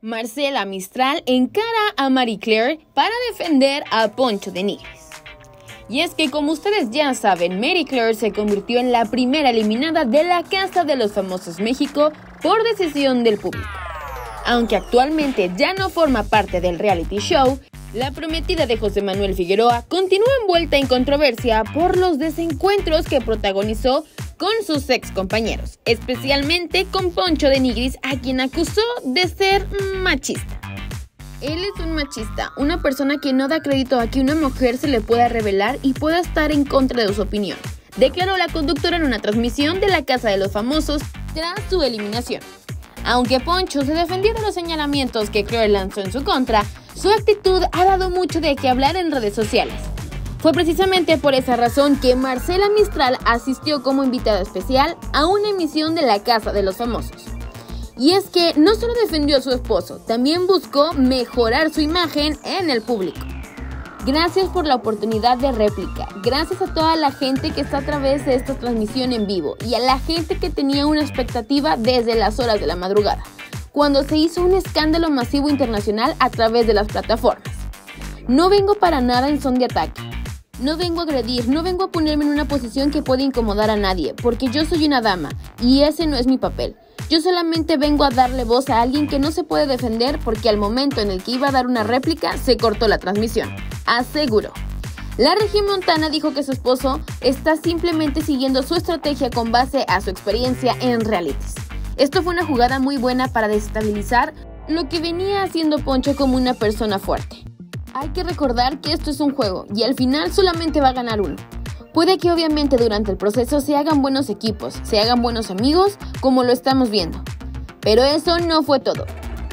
Marcela Mistral encara a Marie Claire para defender a Poncho de Nigris. Y es que como ustedes ya saben, Mary Claire se convirtió en la primera eliminada de la Casa de los Famosos México por decisión del público. Aunque actualmente ya no forma parte del reality show, la prometida de José Manuel Figueroa continúa envuelta en controversia por los desencuentros que protagonizó con sus ex compañeros, especialmente con Poncho de Nigris, a quien acusó de ser machista. Él es un machista, una persona que no da crédito a que una mujer se le pueda revelar y pueda estar en contra de su opinión, declaró la conductora en una transmisión de la Casa de los Famosos tras su eliminación. Aunque Poncho se defendió de los señalamientos que Claire lanzó en su contra, su actitud ha dado mucho de qué hablar en redes sociales. Fue precisamente por esa razón que Marcela Mistral asistió como invitada especial a una emisión de La Casa de los Famosos. Y es que no solo defendió a su esposo, también buscó mejorar su imagen en el público. Gracias por la oportunidad de réplica, gracias a toda la gente que está a través de esta transmisión en vivo y a la gente que tenía una expectativa desde las horas de la madrugada, cuando se hizo un escándalo masivo internacional a través de las plataformas. No vengo para nada en son de ataque, no vengo a agredir, no vengo a ponerme en una posición que puede incomodar a nadie, porque yo soy una dama y ese no es mi papel. Yo solamente vengo a darle voz a alguien que no se puede defender porque al momento en el que iba a dar una réplica se cortó la transmisión. Aseguró. La Montana dijo que su esposo está simplemente siguiendo su estrategia con base a su experiencia en realities. Esto fue una jugada muy buena para destabilizar lo que venía haciendo Poncho como una persona fuerte. Hay que recordar que esto es un juego y al final solamente va a ganar uno. Puede que obviamente durante el proceso se hagan buenos equipos, se hagan buenos amigos, como lo estamos viendo. Pero eso no fue todo,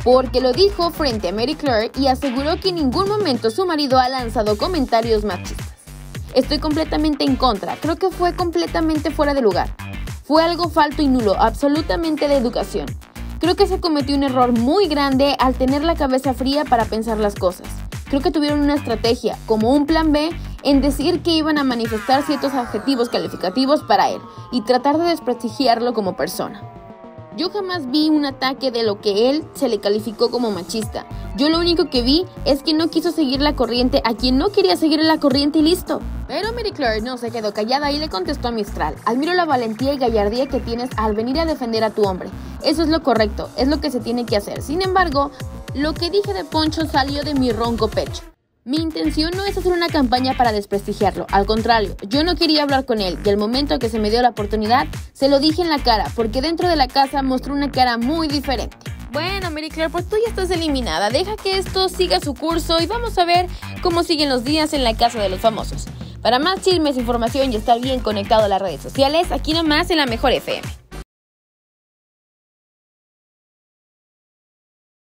porque lo dijo frente a Mary Claire y aseguró que en ningún momento su marido ha lanzado comentarios machistas. Estoy completamente en contra, creo que fue completamente fuera de lugar. Fue algo falto y nulo, absolutamente de educación. Creo que se cometió un error muy grande al tener la cabeza fría para pensar las cosas. Creo que tuvieron una estrategia, como un plan B, en decir que iban a manifestar ciertos adjetivos calificativos para él y tratar de desprestigiarlo como persona. Yo jamás vi un ataque de lo que él se le calificó como machista. Yo lo único que vi es que no quiso seguir la corriente a quien no quería seguir la corriente y listo. Pero Mary Claire no se quedó callada y le contestó a Mistral, admiro la valentía y gallardía que tienes al venir a defender a tu hombre. Eso es lo correcto, es lo que se tiene que hacer. Sin embargo, lo que dije de Poncho salió de mi ronco pecho. Mi intención no es hacer una campaña para desprestigiarlo, al contrario, yo no quería hablar con él y al momento que se me dio la oportunidad, se lo dije en la cara, porque dentro de la casa mostró una cara muy diferente. Bueno, Mary Claire, pues tú ya estás eliminada, deja que esto siga su curso y vamos a ver cómo siguen los días en la casa de los famosos. Para más chismes, información y estar bien conectado a las redes sociales, aquí nomás en la Mejor FM.